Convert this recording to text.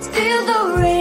Feel the rain.